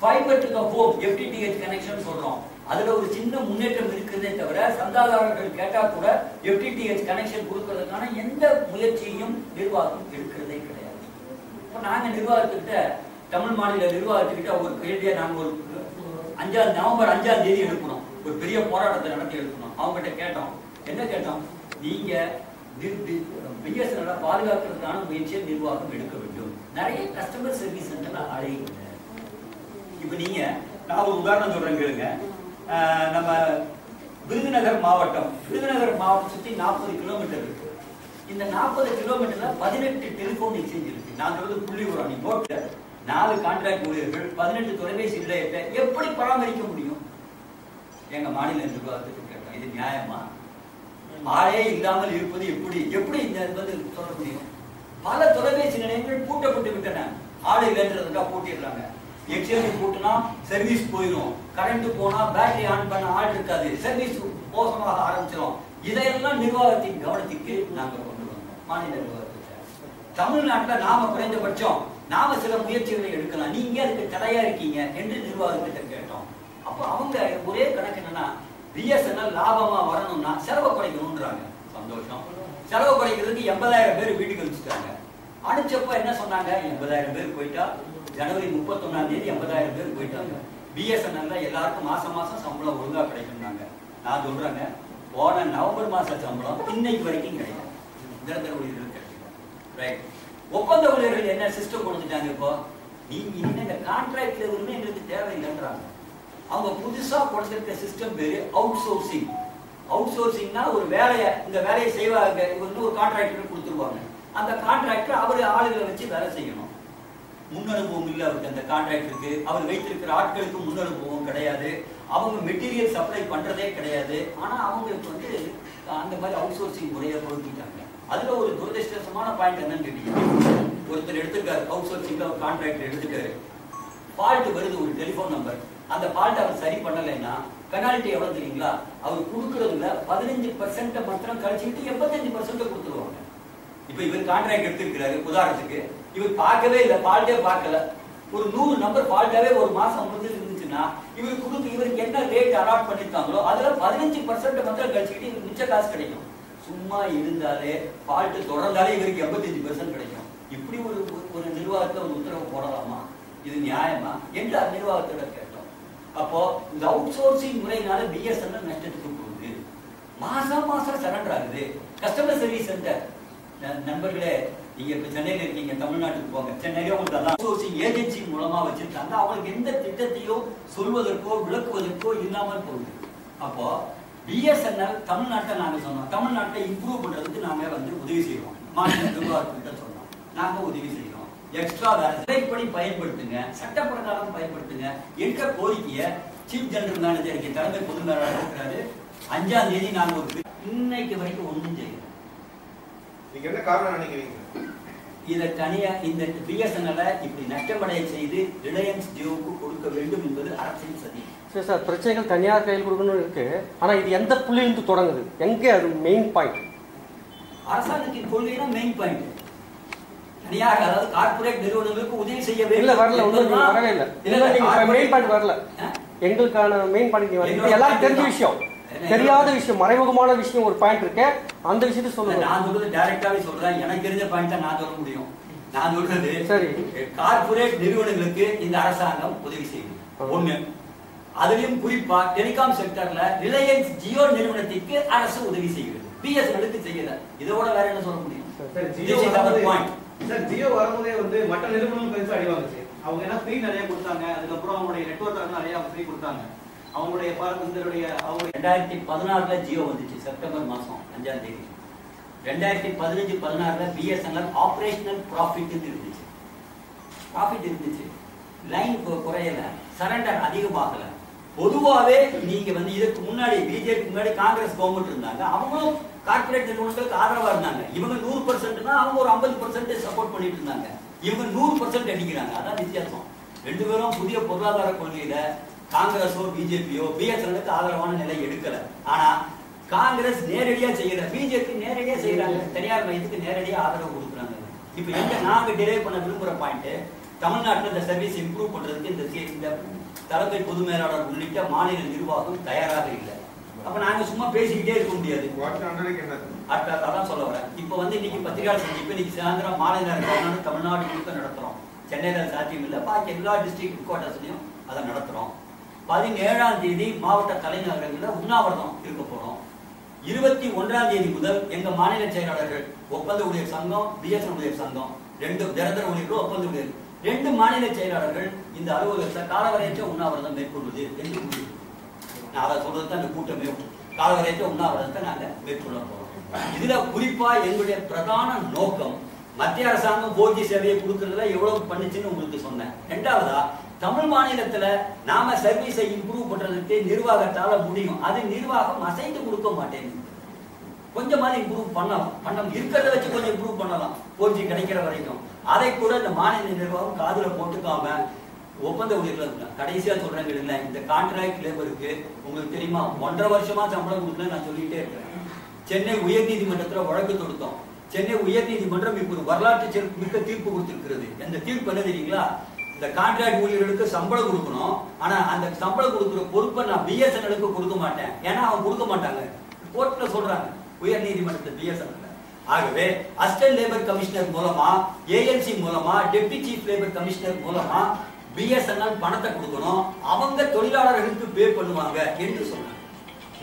Fibre to the home FTTH connection சொல்றோம் அதுல ஒரு சின்ன முன்னேற்றம் இருக்குதே தவிர சந்தாதாரர்கள் கேட்டா கூட எஃப்டிடிஹெச் கனெக்ஷன் கொடுக்கறதுக்கான எந்த முயற்சியும் நிர்வாகம் எடுக்கிறதே கிடையாது இப்போ நாங்க நிர்வாகத்துக்கிட்ட தமிழ் மாநில நிர்வாகத்துக்கிட்ட ஒரு கேள்வியை நாங்க ஒரு அஞ்சாம் நவம்பர் அஞ்சாம் தேதி எடுக்கணும் ஒரு பெரிய போராட்டத்தை நடத்தி எடுக்கணும் அவங்ககிட்ட கேட்டோம் என்ன கேட்டோம் நீங்க பிஎஸ்என்எல் பாதுகாக்கிறதுக்கான முயற்சியை நிர்வாகம் எடுக்க வேண்டும் நிறைய கஸ்டமர் சர்வீஸ் சென்டர்ல அழையுங்க இப்ப நீங்க நான் ஒரு உதாரணம் சொல்றேன் கேளுங்க. நம்ம விருதுநகர் மாவட்டம் விருதுநகர் மாவட்டம் சுத்தி நாற்பது கிலோமீட்டர் இருக்கு. இந்த நாற்பது கிலோமீட்டர்ல பதினெட்டு டெலிபோன் எக்ஸ்சேஞ்ச் இருக்கு. நான் சொல்றது புள்ளி உரம் நீ நோட்டு நாலு கான்ட்ராக்ட் ஊழியர்கள் பதினெட்டு தொலைபேசி நிலையத்தை எப்படி பராமரிக்க முடியும்? எங்க மாநில நிர்வாகத்துக்கு கேட்டோம் இது நியாயமா? ஆளே இல்லாமல் இருப்பது எப்படி? எப்படி இந்த இது வந்து சொல்ல முடியும்? பல தொலைபேசி நிலையங்கள் பூட்டப்பட்டு விட்டன. ஆள் இல்லைன்றதுக்கா பூட்டிடுறாங்க. எக்ஸ்சேஞ்ச் பூட்டினா சர்வீஸ் போயிடும் கரண்ட் போனா பேட்டரி ஆன் பண்ண ஆள் இருக்காது. சர்வீஸ் மோசமாக ஆரம்பிச்சிடும் இதையெல்லாம் நிர்வாகத்தின் கவனத்திற்கு நாங்க கொண்டு வந்தோம். மாநில நிர்வாகத்துக்கு தமிழ்நாட்டில் நாம குறைந்தபட்சம் நாம சில முயற்சிகளை எடுக்கலாம். நீங்க அதுக்கு தடையா இருக்கீங்க என்று நிர்வாகத்திட்ட கேட்டோம். அப்போ அவங்க ஒரே கணக்கு என்னன்னா பிஎஸ்என்எல் லாபமா வரணும்னா செலவை குறைக்கணும்ன்றாங்க. சந்தோஷம். செலவு குறைக்கிறதுக்கு எண்பதாயிரம் பேர் வீட்டுக்கு வச்சுட்டாங்க அனுப்பிச்சப்போ என்ன சொன்னாங்க? எண்பதாயிரம் பேர் போயிட்டா ஜனவரி முப்பத்தொன்னாம் தேதி எண்பதாயிரம் பேர் போயிட்டாங்க. பிஎஸ்என்எல்ல எல்லாருக்கும் மாசம் மாசம் சம்பளம் ஒழுங்கா கிடைக்கும்னாங்க. நான் சொல்றேங்க போன நவம்பர் மாச சம்பளம் இன்னைக்கு வரைக்கும் கிடைக்கும் நிரந்தர ஊழியர்கள் கிடைக்கும் ரைட் ஒப்பந்த ஊழியர்கள் என்ன சிஸ்டம் கொடுத்துட்டாங்க இப்போ? நீங்க இன்னும் இந்த கான்ட்ராக்ட்ல எதுவுமே எங்களுக்கு தேவையில்லைன்றாங்க. அவங்க புதுசா கொடுத்திருக்க சிஸ்டம் பேரு அவுட் சோர்சிங் அவுட் சோர்சிங்னா ஒரு வேலையை இந்த வேலையை செய்வாங்க இவங்க ஒரு கான்ட்ராக்டர் கொடுத்துருவாங்க. அந்த கான்ட்ராக்டர் அவர் ஆளுகளை வச்சு வேலை செய்யணும். முன் அனுபவம் இல்லை அவருக்கு அந்த கான்ட்ராக்டருக்கு அவர் வைத்திருக்கிற ஆட்களுக்கு முன் அனுபவம் கிடையாது. அவங்க மெட்டீரியல் சப்ளை பண்ணுறதே கிடையாது. ஆனால் அவங்களுக்கு வந்து அந்த மாதிரி அவுட் சோர்சிங் முறையை கொடுத்துட்டாங்க அதில் ஒரு துரதிருஷ்டமான பாயிண்ட் என்னன்னு கேட்டீங்க ஒருத்தர் எடுத்துருக்காரு அவுட் சோர்சிங்கில் ஒரு கான்ட்ராக்டர் எடுத்துக்காரு ஃபால்ட் வருது ஒரு டெலிஃபோன் நம்பர் அந்த ஃபால்ட் அவர் சரி பண்ணலைன்னா பெனால்ட்டி எவ்வளவு தெரியுங்களா? அவர் கொடுக்கறதுல பதினஞ்சு பர்சன்ட் மாத்திரம் கழிச்சுட்டு எண்பத்தஞ்சு பர்சன்ட் கொடுத்துருவாங்க. இப்ப இவர் கான்ட்ராக்ட் எடுத்திருக்கிறாரு உதாரணத்துக்கு இவர் பார்க்கவே இல்லை பால்டே பார்க்கல. ஒரு நூறு நம்பர் ஃபால்ட்டாவே ஒரு மாசம் முடிஞ்சு இருந்துச்சுன்னா இவர் கொடுத்து இவருக்கு என்ன ரேட் அலாட் பண்ணிருக்காங்களோ அதுல பதினஞ்சு பர்சன்ட் மாத்திரம் கழிச்சுக்கிட்டு இவருக்கு மிச்ச காசு கிடைக்கும். சும்மா இருந்தாலே பால்ட்டு தொடர்ந்தாலே இவருக்கு எண்பத்தஞ்சு பர்சன்ட் கிடைக்கும். இப்படி ஒரு ஒரு- நிர்வாகத்தை ஒரு உத்தரவு போடலாமா? இது நியாயமா? என்று நிர்வாகத்தோட அப்போ இந்த அவுட் சோர்சிங் முறையினால பிஎஸ்என்எல் நஷ்டத்துக்கு போகுது. மாசம் மாசம் சரண்டர் ஆகுது. கஸ்டமர் சர்வீஸ் சென்டர் நண்பர்களே நீங்க இப்ப சென்னையில இருக்கீங்க தமிழ்நாட்டுக்கு போங்க. சென்னையில உங்களுக்கு அதான் சோர்சிங் ஏஜென்சி மூலமா வச்சிருக்காங்க. அவங்களுக்கு எந்த திட்டத்தையோ சொல்வதற்கோ விளக்குவதற்கோ இல்லாமல் போகுது. அப்போ பிஎஸ்என்எல் தமிழ்நாட்டை நாங்க சொன்னோம். தமிழ்நாட்டை இம்ப்ரூவ் பண்றதுக்கு நாங்க வந்து உதவி செய்வோம் மாநில நிர்வாகத்திட்ட சொன்னோம். நாங்க உதவி செய்யறோம் எக்ஸ்ட்ரா முறைப்படி பயன்படுத்துங்க. சட்ட பிரகாரம் பயன்படுத்துங்க. என்ற கோரிக்கையை சீஃப் ஜெனரல் மேனேஜர் இங்க தலைமை பொது மேலாளர் இருக்கிறாரு அஞ்சாம் தேதி நாங்க ஒரு இன்னைக்கு வரைக்கும் ஒண்ணும் செய்யல. நீங்க என்ன காரணம் நினைக்கிறீங்க? இதை தனியா இந்த பிஎஸ்என்எல் இப்படி நஷ்டமடைய செய்து ரிலையன்ஸ் ஜியோவுக்கு கொடுக்க வேண்டும் என்பது அரசின் சதி. சரி சார் பிரச்சனைகள் தனியார் கையில் கொடுக்கணும் இருக்கு. ஆனா இது எந்த புள்ளியிலிருந்து தொடங்குது? எங்க அது மெயின் பாயிண்ட் அரசாங்கத்தின் கொள்கைனா மெயின் பாயிண்ட் தனியார் அதாவது கார்ப்பரேட் நிறுவனங்களுக்கு உதவி செய்ய இல்ல வரல வரவே இல்ல. இல்ல, மெயின் பாயிண்ட் வரல? எங்களுக்கான மெயின் பாயிண்ட் எல்லாரும் தெரிஞ்ச. விஷயம். தெரியாத விஷயம் மறைமுகமான விஷயம் ஒரு பாயிண்ட் இருக்கு. அந்த விஷயத்தை சொல்லுங்க. நான் சொல்றது டைரக்டாவே சொல்றேன். எனக்கு தெரிஞ்ச பாயிண்ட் நான் சொல்ல முடியும். நான் சொல்றது சரி. கார்ப்பரேட் நிறுவனங்களுக்கு இந்த அரசாங்கம் உதவி செய்யுது. ஒண்ணு. அதுலயும் குறிப்பா டெலிகாம் செக்டர்ல ரிலையன்ஸ் ஜியோ நிறுவனத்திற்கு அரசு உதவி செய்கிறது. பிஎஸ்என்எலுக்கு செய்யல. இதோட வேற என்ன சொல்ல முடியும்? சார் ஜியோ வரும்போதே வந்து மற்ற நிறுவனங்களும் பெருசா அடி வாங்குச்சு. அவங்க எல்லாம் ஃப்ரீ நிறைய கொடுத்தாங்க. அதுக்கப்புறம் அவங்களுடைய நெட்வொர்க் நிறைய அவங்க ஃப்ரீ கொடுத்தாங்க. அவங்களுடைய பாரத் அவங்க ரெண்டாயிரத்தி பதினாறுல ஜியோ வந்துச்சு செப்டம்பர் மாசம் அஞ்சாம் தேதி. ரெண்டாயிரத்தி பதினஞ்சு பதினாறுல பிஎஸ்என்எல் ஆபரேஷனல் ப்ராஃபிட் இருந்துச்சு. ப்ராஃபிட் இருந்துச்சு. லைன் குறையல. சரண்டர் அதிகமாகல. பொதுவாவே நீங்க வந்து இதுக்கு முன்னாடி பிஜேபி முன்னாடி காங்கிரஸ் கவர்மெண்ட் இருந்தாங்க. அவங்களும் கார்ப்பரேட் நிறுவனங்களுக்கு ஆதரவா இருந்தாங்க. இவங்க நூறு பர்சன்ட்னா அவங்க ஒரு ஐம்பது பர்சன்ட் சப்போர்ட் பண்ணிட்டு இருந்தாங்க. இவங்க நூறு பர்சன்ட் அடிக்கிறாங்க. அதான் வித்தியாசம். ரெண்டு பேரும் புதிய பொருளாதார கொள்கையில காங்கிரஸோ பிஜேபியோ பிஎஸ்என்எலுக்கு ஆதரவான நிலை எடுக்கல. ஆனா காங்கிரஸ் நேரடியா செய்யல. பிஜேபி நேரடியா செய்யறாங்க. தனியார் மையத்துக்கு நேரடியா ஆதரவு கொடுக்குறாங்க. இப்ப எங்க நாங்க டிரைவ் பண்ண விரும்புற பாயிண்ட் தமிழ்நாட்டில் இந்த சர்வீஸ் இம்ப்ரூவ் பண்றதுக்கு இந்த இந்த தலைமை பொது மேலாளர் உள்ளிட்ட மாநில நிர்வாகம் தயாராக இல்லை. அப்ப நாங்க சும்மா பேசிக்கிட்டே இருக்க முடியாது. அதான் சொல்ல வரேன். இப்போ வந்து இன்னைக்கு பத்திரிகையாளர் சந்திப்பு இன்னைக்கு சாயந்தரம் மாலை நேரம் தமிழ்நாடு முழுக்க நடத்துறோம். சென்னையில சாத்தியம் இல்லை. பாக்கி எல்லா டிஸ்ட்ரிக்ட் ஹெட் அதை நடத்துறோம். பதினேழாம் தேதி மாவட்ட தலைநகரங்களில் உண்ணாவிரதம் இருக்க போறோம். இருபத்தி ஒன்றாம் தேதி முதல் எங்க மாநில செயலாளர்கள் ஒப்பந்த ஊழியர் சங்கம் பிஎஸ்என் ஊழியர் சங்கம் ரெண்டு நிரந்தர ஊழியர்கள் ஒப்பந்த ஊழியர். ரெண்டு மாநில செயலாளர்கள் இந்த அலுவலகத்தை காலவரையற்ற உண்ணாவிரதம் மேற்கொள்வது என்று முடிவு நான் அதை சொல்றது தான் இந்த கூட்டமே காலவரையற்ற உண்ணாவிரதத்தை நாங்க மேற்கொள்ள போகிறோம் இதுல குறிப்பா எங்களுடைய பிரதான நோக்கம் மத்திய அரசாங்கம் போர்ஜி சேவையை கொடுக்கறதுல எவ்வளவு பண்ணுச்சுன்னு உங்களுக்கு சொன்னேன். ரெண்டாவதா தமிழ் மாநிலத்துல நாம சர்வீஸை இம்ப்ரூவ் பண்றதுக்கு நிர்வாகத்தால முடியும். அது நிர்வாகம் அசைந்து கொடுக்க மாட்டேங்குது கொஞ்சமாவது இம்ப்ரூவ் பண்ணலாம். பண்ண இருக்கிறத வச்சு கொஞ்சம் இம்ப்ரூவ் பண்ணலாம். போர்ஜி கிடைக்கிற வரைக்கும். அதை கூட இந்த மாநில நிர்வாகம் காதுல போட்டுக்காம ஒப்பந்த ஊழியர்கள் கடைசியா சொல்றேன் கேளுங்களேன் இந்த கான்ட்ராக்ட் லேபருக்கு உங்களுக்கு தெரியுமா ஒன்றரை வருஷமா சம்பளம் கொடுக்கல நான் சொல்லிட்டே இருக்கிறேன். சென்னை உயர்நீதிமன்றத்துல வழக்கு தொடுத்தோம். சென்னை உயர்நீதிமன்றம் இப்ப ஒரு வரலாற்று சிறப்பு மிக்க தீர்ப்பு கொடுத்திருக்கிறது. அந்த தீர்ப்பு என்ன தெரியுங்களா? இந்த கான்ட்ராக்ட் ஊழியர்களுக்கு சம்பளம் கொடுக்கணும். ஆனா அந்த சம்பளம் கொடுக்குற பொறுப்பை நான் பிஎஸ்என்எலுக்கு கொடுக்க மாட்டேன். ஏன்னா அவங்க கொடுக்க மாட்டாங்க. கோர்ட்ல சொல்றாங்க உயர் நீதிமன்றத்தில் பிஎஸ்என்எல் ஆகவே அசிஸ்டன்ட் லேபர் கமிஷனர் மூலமா ஏஎன்சி மூலமா டெப்டி சீஃப் லேபர் கமிஷனர் மூலமா பிஎஸ்என்எல் பணத்தை கொடுக்கணும். அவங்க தொழிலாளர்களுக்கு பே பண்ணுவாங்க என்று சொன்னாங்க.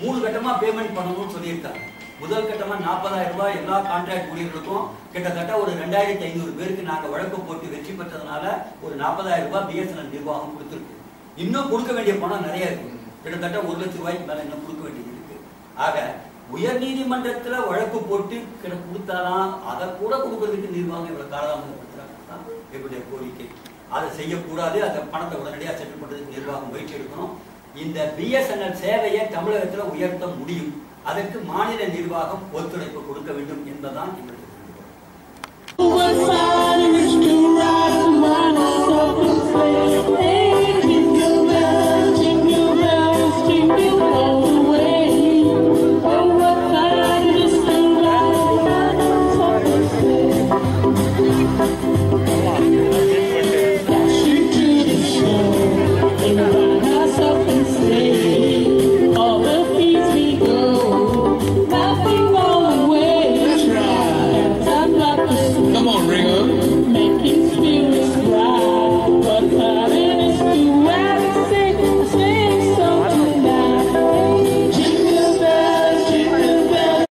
மூணு கட்டமா பேமெண்ட் பண்ணணும்னு சொல்லியிருக்காங்க. முதல் கட்டமா நாற்பதாயிரம் ரூபாய் எல்லா கான்ட்ராக்ட் ஊழியர்களுக்கும். கிட்டத்தட்ட ஒரு ரெண்டாயிரத்தி ஐநூறு பேருக்கு நாங்கள் வழக்கு போட்டு வெற்றி பெற்றதுனால ஒரு நாற்பதாயிரம் ரூபாய் பிஎஸ்என்எல் நிர்வாகம் கொடுத்துருக்கு. இன்னும் கொடுக்க வேண்டிய பணம் நிறைய இருக்கு. கிட்டத்தட்ட ஒரு லட்சம் ரூபாய்க்கு மேல இன்னும் கொடுக்க வேண்டியது இருக்கு. ஆக உயர் நீதிமன்றத்துல வழக்கு போட்டு கிட்ட கொடுத்தாலாம் அதை கூட கொடுக்கறதுக்கு நிர்வாகம் இவ்வளவு காலதாமதப்படுத்துறாங்க. எங்களுடைய கோரிக்கை. அதை செய்யக்கூடாது அந்த பணத்தை உடனடியாக செட்டில் பண்ணுறதுக்கு நிர்வாகம் முயற்சி எடுக்கணும். இந்த பிஎஸ்என்எல் சேவையை தமிழகத்துல உயர்த்த முடியும். அதற்கு மாநில நிர்வாகம் ஒத்துழைப்பு கொடுக்க வேண்டும் என்பதுதான் எங்களுடைய வேண்டுகோள்.